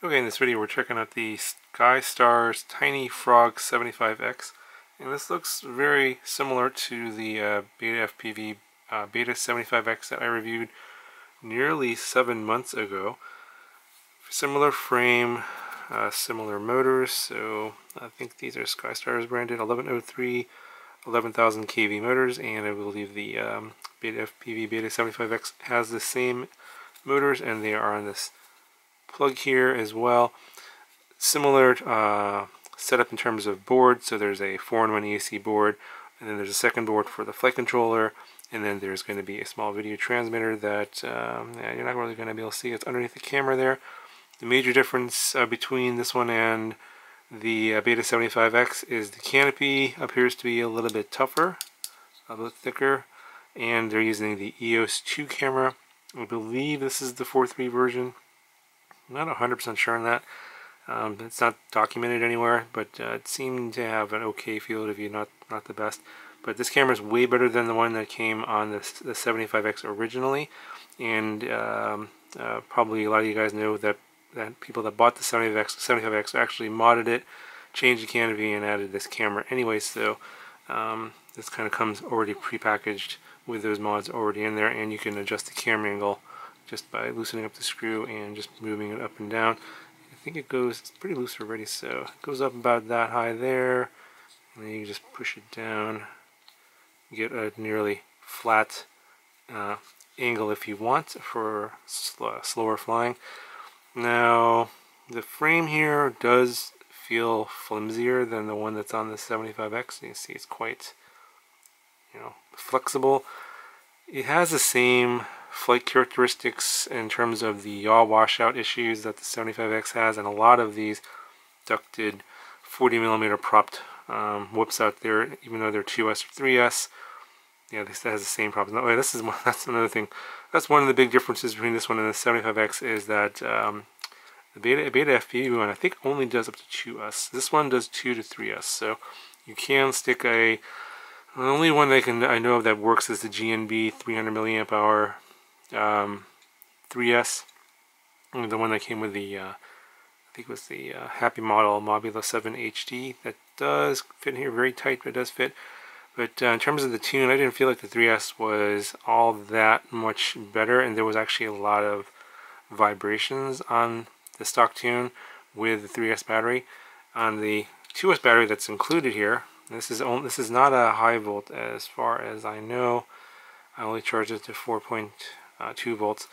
Okay, in this video we're checking out the SkyStars TinyFrog 75X and this looks very similar to the uh, BetaFPV uh, Beta 75X that I reviewed nearly seven months ago. Similar frame, uh, similar motors, so I think these are SkyStars branded 1103 11,000 kV motors and I believe the um, BetaFPV Beta 75X has the same motors and they are on this plug here as well. Similar uh, setup in terms of board, so there's a 4-in-1 ESC board, and then there's a second board for the flight controller, and then there's going to be a small video transmitter that um, yeah, you're not really going to be able to see. It's underneath the camera there. The major difference uh, between this one and the uh, Beta 75X is the canopy appears to be a little bit tougher, a little thicker, and they're using the EOS 2 camera. I believe this is the 4.3 version. Not 100% sure on that. Um, it's not documented anywhere, but uh, it seemed to have an okay field of view, not not the best. But this camera is way better than the one that came on the, the 75X originally, and um, uh, probably a lot of you guys know that that people that bought the 75X, 75X actually modded it, changed the canopy, and added this camera anyway. So um, this kind of comes already prepackaged with those mods already in there, and you can adjust the camera angle just by loosening up the screw and just moving it up and down. I think it goes, it's pretty loose already, so it goes up about that high there, and then you just push it down, get a nearly flat uh, angle if you want for sl slower flying. Now, the frame here does feel flimsier than the one that's on the 75X. You see it's quite, you know, flexible. It has the same flight characteristics in terms of the yaw washout issues that the 75X has, and a lot of these ducted 40 millimeter propped um, whoops out there, even though they're 2S or 3S. Yeah, this has the same problem. Oh, this is one, that's another thing. That's one of the big differences between this one and the 75X is that um, the Beta BetaFPV one I think only does up to 2S. This one does 2 to 3S, so you can stick a the only one that can I know of that works is the GNB 300 milliamp hour um, 3S, the one that came with the, uh, I think it was the uh, Happymodel Mobula 7 HD. That does fit in here very tight, but it does fit. But uh, in terms of the tune, I didn't feel like the 3S was all that much better, and there was actually a lot of vibrations on the stock tune with the 3S battery. On the 2S battery that's included here, this is only, this is not a high volt as far as I know. I only charged it to 4.2 uh, volts.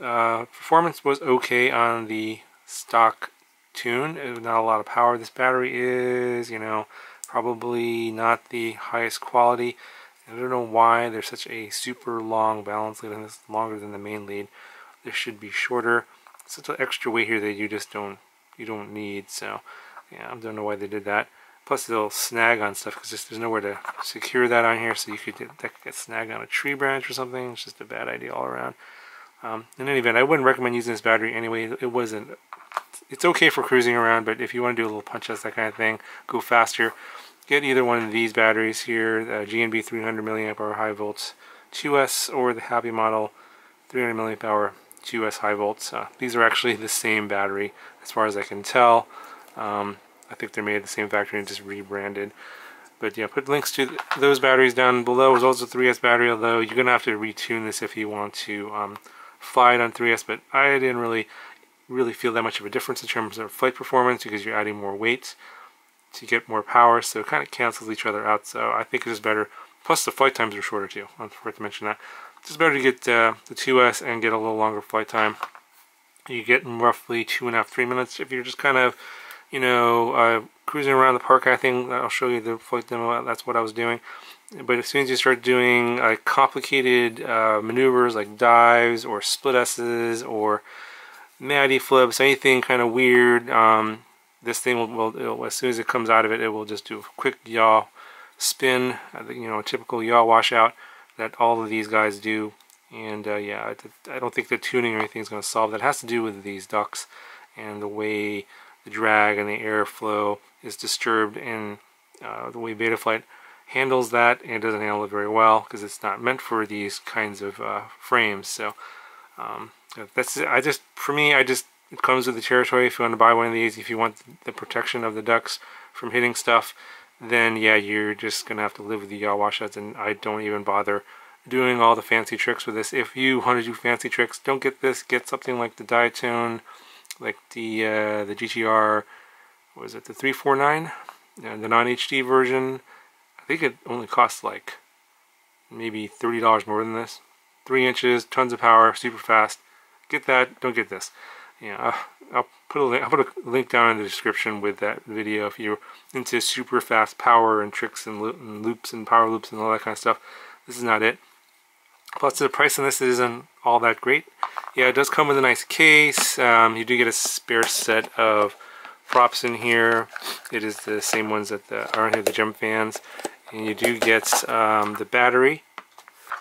Uh, performance was okay on the stock tune. Not a lot of power. This battery is, you know, probably not the highest quality. I don't know why there's such a super long balance lead and it's longer than the main lead. This should be shorter. Such an extra weight here that you just don't you don't need. So yeah, I don't know why they did that. Plus it'll snag on stuff because there's nowhere to secure that on here, so you could get, that could get snagged on a tree branch or something. It's just a bad idea all around. Um, in any event, I wouldn't recommend using this battery anyway. It wasn't. It's okay for cruising around, but if you want to do a little punch test, that kind of thing, go faster. Get either one of these batteries here, the GNB 300 milliamp hour high volts 2S, or the Happymodel 300 milliamp hour 2S high volts. Uh, these are actually the same battery, as far as I can tell. Um, I think they're made at the same factory and just rebranded. But yeah, put links to those batteries down below, as also as the 3S battery, although you're going to have to retune this if you want to um, fly it on 3S, but I didn't really really feel that much of a difference in terms of flight performance because you're adding more weight to get more power, so it kind of cancels each other out, so I think it's better. Plus the flight times are shorter too, I forgot to mention that. It's just better to get uh, the 2S and get a little longer flight time. You get in roughly two and a half, three minutes if you're just kind of you know, uh, cruising around the park, I think I'll show you the flight demo. That's what I was doing. But as soon as you start doing uh, complicated uh, maneuvers like dives or split S's or Matty flips, anything kind of weird, um, this thing will, will as soon as it comes out of it, it will just do a quick yaw spin, you know, a typical yaw washout that all of these guys do. And uh, yeah, I don't think the tuning or anything is going to solve that. It has to do with these ducts and the way the drag and the airflow is disturbed and uh, the way Betaflight handles that and it doesn't handle it very well because it's not meant for these kinds of uh, frames so um, that's I just for me I just it comes with the territory. If you want to buy one of these if you want the protection of the ducts from hitting stuff then yeah you're just gonna have to live with the yaw washouts and I don't even bother doing all the fancy tricks with this. If you want to do fancy tricks don't get this get something like the Diatone like the uh, the GTR was it the 349 and the non-HD version I think it only costs like maybe $30 more than this. Three inches tons of power super fast. Get that don't get this. Yeah I'll, I'll put a link I'll put a link down in the description with that video if you're into super fast power and tricks and, lo and loops and power loops and all that kind of stuff. This is not it plus the price on this isn't all that great yeah it does come with a nice case um, you do get a spare set of props in here. It is the same ones that the, are here, the Gemfans. And you do get um, the battery.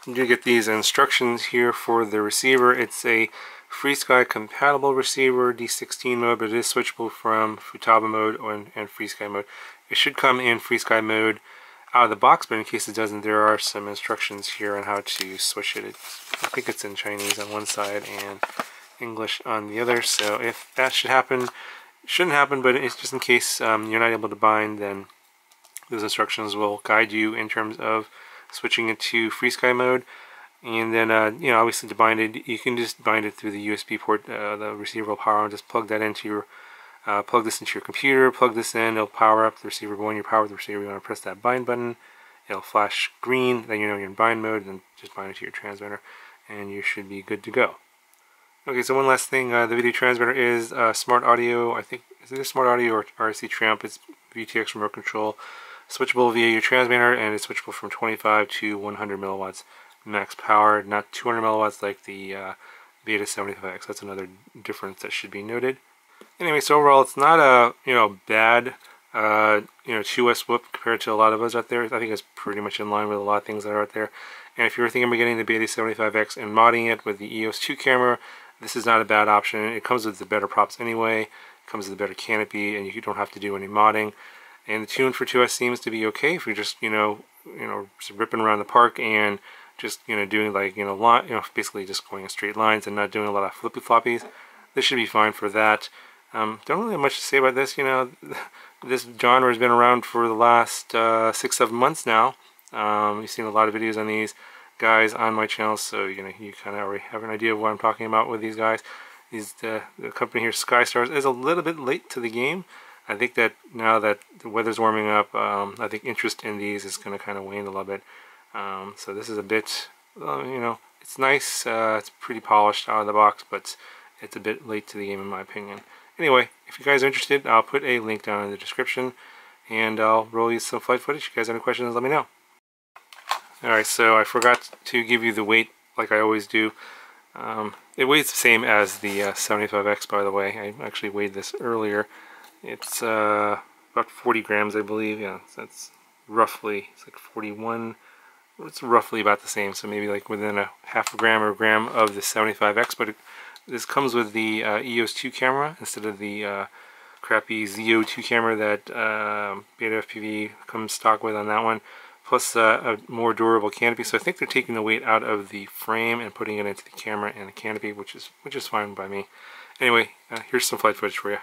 You do get these instructions here for the receiver. It's a FrSky compatible receiver, D16 mode, but it is switchable from Futaba mode and, and FrSky mode. It should come in FrSky mode out of the box, but in case it doesn't, there are some instructions here on how to switch it. I think it's in Chinese on one side and English on the other, so if that should happen, shouldn't happen, but it's just in case um, you're not able to bind, then those instructions will guide you in terms of switching it to FrSky mode. And then, uh, you know, obviously to bind it, you can just bind it through the USB port, uh, the receiver will power on, just plug that into your, uh, plug this into your computer, plug this in, it'll power up the receiver, go in your power the receiver, you want to press that bind button, it'll flash green, then you know you're in bind mode, and just bind it to your transmitter, and you should be good to go. Okay, so one last thing, uh, the video transmitter is uh, smart audio, I think, is it a smart audio or RC Tramp? It's VTX remote control, switchable via your transmitter, and it's switchable from 25 to 100 milliwatts max power, not 200 milliwatts like the uh, Beta 75X. That's another difference that should be noted. Anyway, so overall, it's not a, you know, bad, uh, you know, 2S whoop compared to a lot of us out there. I think it's pretty much in line with a lot of things that are out there. And if you're thinking about getting the Beta 75X and modding it with the EOS 2 camera, this is not a bad option. It comes with the better props anyway. It comes with a better canopy, and you don't have to do any modding. And the tune for 2S seems to be okay if you're just, you know, you know, just ripping around the park and just, you know, doing like, you know, you know, basically just going in straight lines and not doing a lot of flippy floppies. This should be fine for that. Um, don't really have much to say about this. You know, this genre has been around for the last uh, six, seven months now. Um, you've seen a lot of videos on these guys on my channel, so you know you kind of already have an idea of what I'm talking about with these guys. These the, the company here, SkyStars, is a little bit late to the game. I think that now that the weather's warming up, um, I think interest in these is going to kind of wane a little bit. Um, so this is a bit, uh, you know, it's nice. Uh, it's pretty polished out of the box, but it's a bit late to the game in my opinion. Anyway, if you guys are interested, I'll put a link down in the description, and I'll roll you some flight footage. If you guys have any questions, let me know. Alright, so I forgot to give you the weight like I always do. Um, it weighs the same as the uh, 75X, by the way. I actually weighed this earlier. It's uh, about 40 grams, I believe. Yeah, that's roughly, it's like 41. It's roughly about the same, so maybe like within a half a gram or a gram of the 75X. But it, this comes with the uh, EOS 2 camera instead of the uh, crappy Z02 camera that uh, BetaFPV comes stock with on that one plus uh, a more durable canopy. So I think they're taking the weight out of the frame and putting it into the camera and the canopy, which is which is fine by me. Anyway, uh, here's some flight footage for you.